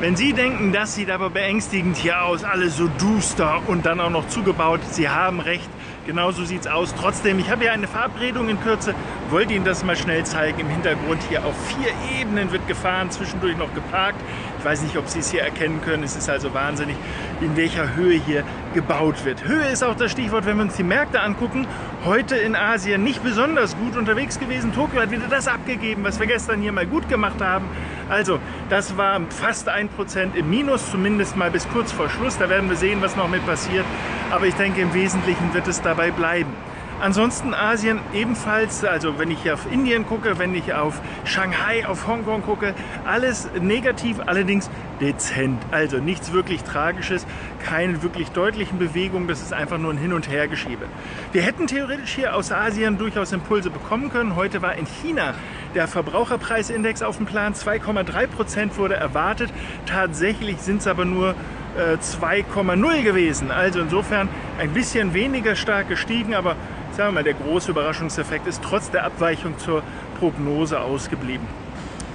Wenn Sie denken, das sieht aber beängstigend hier aus, alles so duster und dann auch noch zugebaut, Sie haben recht. Genauso sieht es aus. Trotzdem, ich habe ja eine Verabredung in Kürze, wollte Ihnen das mal schnell zeigen. Im Hintergrund hier auf vier Ebenen wird gefahren, zwischendurch noch geparkt. Ich weiß nicht, ob Sie es hier erkennen können. Es ist also wahnsinnig, in welcher Höhe hier gebaut wird. Höhe ist auch das Stichwort, wenn wir uns die Märkte angucken. Heute in Asien nicht besonders gut unterwegs gewesen. Tokio hat wieder das abgegeben, was wir gestern hier mal gut gemacht haben. Also, das war fast ein Prozent im Minus, zumindest mal bis kurz vor Schluss. Da werden wir sehen, was noch mit passiert. Aber ich denke, im Wesentlichen wird es dabei bleiben. Ansonsten Asien ebenfalls, also wenn ich auf Indien gucke, wenn ich auf Shanghai, auf Hongkong gucke, alles negativ, allerdings dezent. Also nichts wirklich Tragisches, keine wirklich deutlichen Bewegungen, das ist einfach nur ein Hin- und Hergeschiebe. Wir hätten theoretisch hier aus Asien durchaus Impulse bekommen können. Heute war in China der Verbraucherpreisindex auf dem Plan, 2,3 Prozent wurde erwartet. Tatsächlich sind es aber nur 2,0 äh, gewesen. Also insofern ein bisschen weniger stark gestiegen, aber sagen wir mal, der große Überraschungseffekt ist trotz der Abweichung zur Prognose ausgeblieben.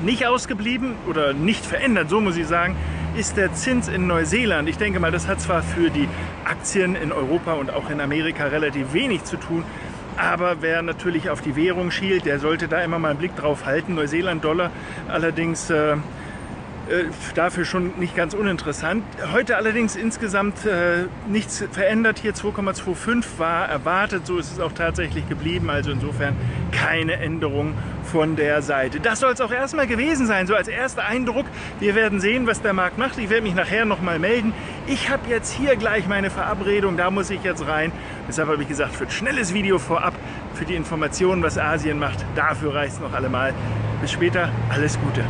Nicht ausgeblieben oder nicht verändert, so muss ich sagen, ist der Zins in Neuseeland. Ich denke mal, das hat zwar für die Aktien in Europa und auch in Amerika relativ wenig zu tun, aber wer natürlich auf die Währung schielt, der sollte da immer mal einen Blick drauf halten. Neuseeland-Dollar allerdings äh, dafür schon nicht ganz uninteressant. Heute allerdings insgesamt äh, nichts verändert. Hier 2,25 war erwartet, so ist es auch tatsächlich geblieben. Also insofern keine Änderung von der Seite. Das soll es auch erstmal gewesen sein, so als erster Eindruck. Wir werden sehen, was der Markt macht. Ich werde mich nachher nochmal melden. Ich habe jetzt hier gleich meine Verabredung, da muss ich jetzt rein. Deshalb habe ich gesagt, für ein schnelles Video vorab, für die Informationen, was Asien macht, dafür reicht es noch allemal. Bis später, alles Gute.